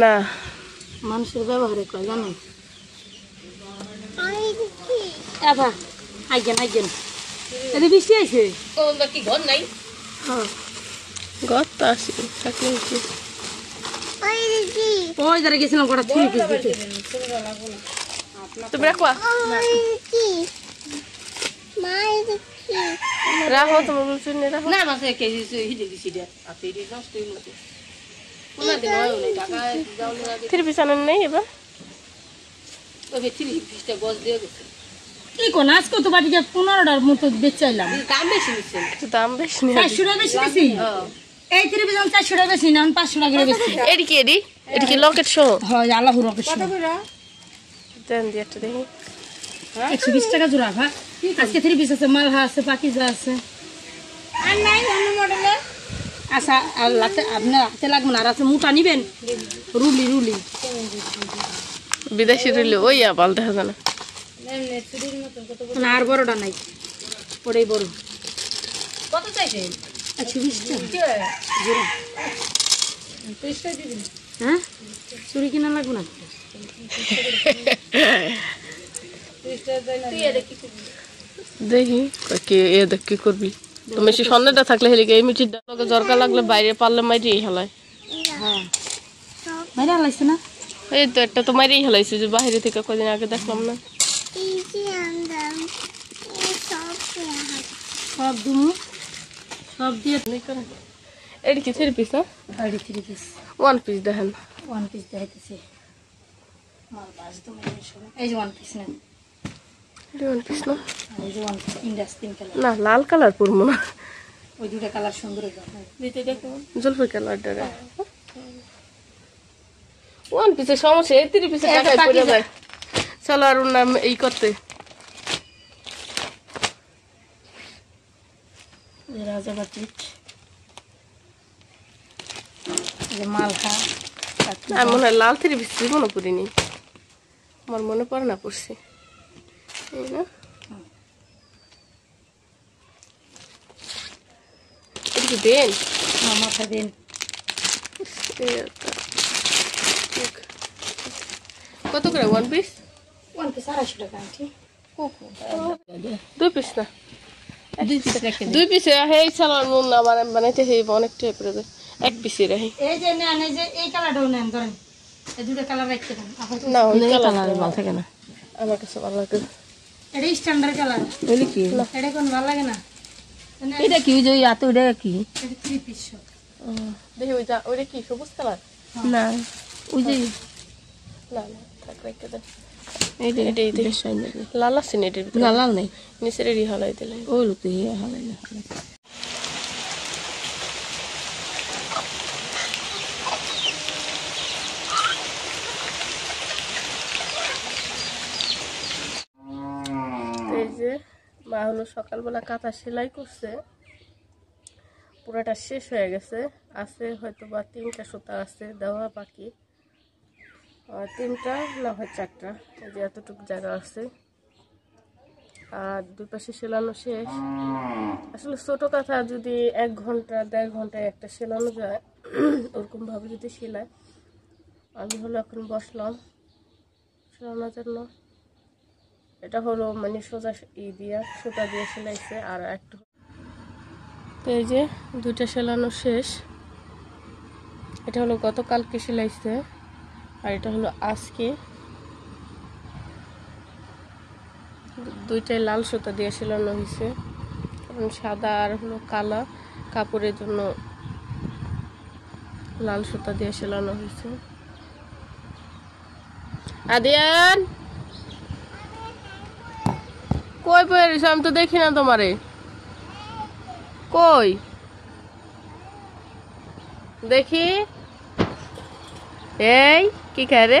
না। মানুষের ব্যবহারে কয় জানেন আভা আইগেন আইগেন। এটা বৃষ্টি আইছে? কি ঘর নাই? হ্যাঁ। গত তো থাকলে কি ওই যারা গেছিলাম কটা থ্রি পিস দিতে তুমি রাখবা রাখো তোমার বলছো নিয়ে রাখো না মাসে কেজি হিটে দিছি দে আপনি নষ্ট হইল থ্রি পিস আনেন নেই এবার কি কোন কত বাটিতে পনেরোটার মতো বেচাইলাম দাম বেশি নিচ্ছেন দাম বেশি টাকা বেশি বেশি এই থ্রি পিস আমি চারশো টাকা বেশি না আমি পাঁচশো টাকা বেশি এডি কি এডি এডি কি লকেট সহ হয় দেন দিয়ে একটা দেখি একশো বিশ টাকা জোড়া ভা আজকে থ্রি পিস আছে মালহা আছে পাকিজা আছে। আর নাই অন্য মডেলে আচ্ছা আর লাতে আপনার হাতে লাগবে না আর আছে মোটা নিবেন? রুলি রুলি। বিদেশি রইলে ওই আবাল দেখা যায় না। না আর বড়টা নাই ওটাই বড়। কত চাইছেন? একশো বিশ হ্যাঁ? চুরি কিনা লাগবে না? দেখি এ দেখ কি করবি। তো মেশি সন্ধ্যাটা থাকলে হেলিকে এই মিটির লগে জরকা লাগলে বাইরে পারলে মাইরেই হেলায়। হ্যাঁ বাইরে লাগছে না? এই তো একটা তো মাইরেই হেলাইছে যে বাইরে থেকে কদিন আগে দেখলাম না। সব দুমু সব দিয়ে এডি কি থ্রি পিস না thirty three piece one piece দেখেন। ওয়ান পিস দেখাইতেছি। এই যে ওয়ান পিস না এই পিস না লাল কালার পরবো না। ওই দুটা কালার সুন্দর জলপাই কালারটা ওয়ান পিসের সমস্যা এই পিসের এটা টাকায় পড়ে যায়। চলো আর ওর নাম এই করতে। আমি মনে হয় লাল থ্রি পিস জীবনও পড়িনি। আমার মনে পড়ে না পড়ছি। দেন মাথা দিন। কত করে ওয়ান পিস ওয়ান পিস আড়াইশো টাকা আনছি দুই পিস না দুই পিস সালার নুন না মানে বানাইতে টাইপ এক পিসে রাহি এই যে নেন এই যে এই কালারটাও নেন ধরেন এই দুটো কালার রাখতে দেন না ওই কালার ভালো থাকে না আমার কাছে ভালো লাগে এটা স্ট্যান্ডার্ড কালার বলি কি? এটা কোন ভালো লাগে না? এটা কি? ওই যে এত এটা কি? এটা থ্রি পিস দেখি ওই যা ওইটা কি? সবুজ কালার না। ওই যে লাল না থাক রেখে দেন এটা। লাল আছে না লাল নেই। নিচের হালাই দিলে। ওই লোক তো হালাই না যে, মা হলো সকালবেলা কাঁথা সেলাই করছে। পুরোটা শেষ হয়ে গেছে। আছে হয়তো বা তিনটা সুতা আছে, দেওয়া বাকি। তিনটা না হয় চারটা যে এতটুকু জায়গা আছে। আর দুই পাশে সেলানো শেষ। আসলে ছোট কাঁথা যদি এক ঘণ্টা, দেড় ঘন্টায় একটা সেলানো যায় ওরকম ভাবে যদি সেলায় আমি হলো এখন বসলাম সেলানোর জন্য। এটা হলো মানে সোজা ই দিয়া, সুতা দিয়ে সেলাইছে, আর একটু তো এই যে দুইটা সেলানো শেষ। এটা হলো গতকালকে সেলাইছে, আর এটা হলো আজকে। দুইটাই লাল সুতা দিয়ে সেলানো হয়েছে সাদা আর হলো কালা কাপড়ের জন্য লাল সুতা দিয়ে সেলানো হয়েছে আদিয়ান! কই পেরেছ আমি তো দেখি না তোমারে। কই? দেখি। এই, কি খায় রে?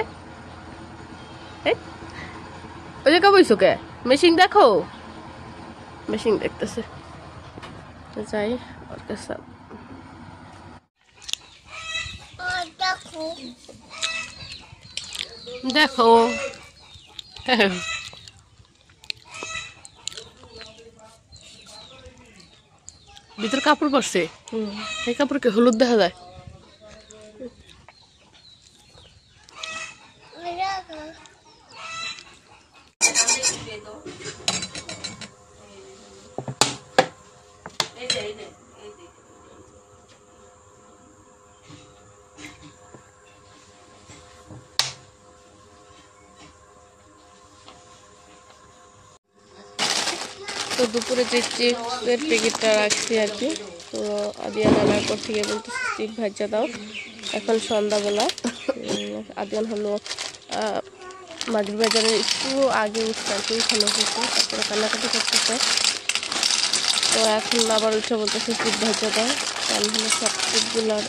ওই যে কবইছো কে? মেশিন দেখো? মেশিন দেখতেছে। যাই, ওর কাছে দেখো। ভিতর কাপড় পরছে। এই কাপড়কে হলুদ দেখা যায়। তো দুপুরে যে চিপসের প্যাকেটটা রাখছি আর কি, তো আদিয়ান আনার পর থেকে বলতেছে চিপ ভাজা দাও, এখন সন্ধ্যাবেলা। আদিয়ান হলো মাগরি বাজারে একটু আগে উঠছে আর কি উঠানো হয়েছে তারপরে কান্নাকাটি করতেছে। তো এখন আবার উঠে বলতেছে চিপ ভাজা দাও। আমি হলো সব চিপগুলোর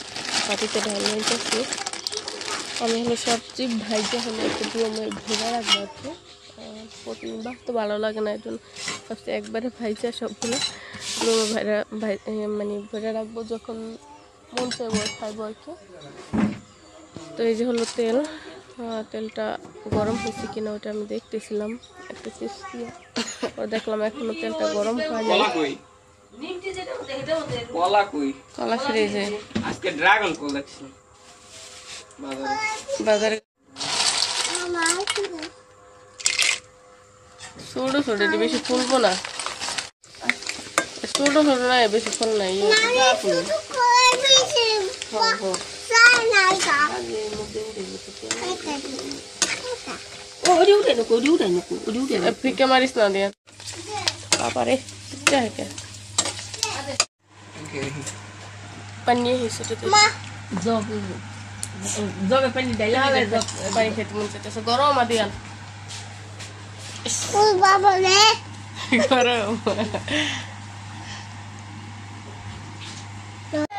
পাতিতে ঢাল নিতেছি আমি হলো সব চিপ ভাইজা হলো একটু ড্রমে ভেজা রাখব আর কি আহ, প্রতিদিন বাহ তো ভালো লাগে না এই জন্য ভাবছি একবারে ভাইজা সবগুলো। ভাইরা ভাই মানে ভেজা রাখব যখন মন চাইব খাইবো আর কি। তো এই যে হলো তেল তেলটা গরম হয়েছে কিনা ওটা আমি দেখতেছিলাম একটা চিপস দিয়ে ও দেখলাম এখনও তেলটা গরম হয় না কলা কই? কলা ফ্রিজে। আজকে ড্রাগন কল দেখছি। বাজারে। বাজারে। ছোট ছোট এটি বেশি ফুলবো না ছোট ছোট না বেশি ফুল নাই ফিকে মারিস না দিয়া বাবারে পানি জগে পানি ডাইলে পানি খেতে মন চাইতেছে গরম আদিয়াল আদিয়ান গরম।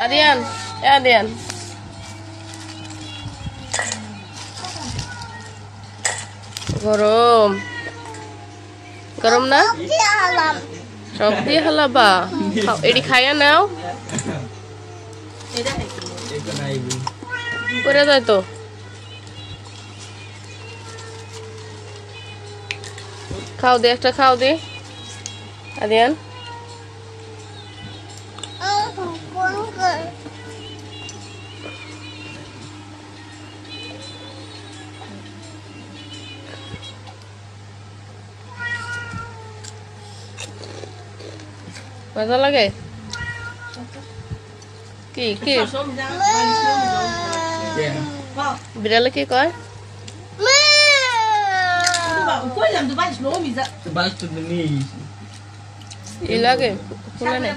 আদিয়ান এ আদিয়ান। গরম। গরম না? সব দিয়ে হালাবা? এটি খাইয়া নাও। করে দেয় তো। খাও দে একটা খাও দে আদিয়ান মজা লাগে কি কি বিড়ালে কি কয় কইলাম তো বাইশ লো মিজা বাস তো নেই ই লাগে খুলে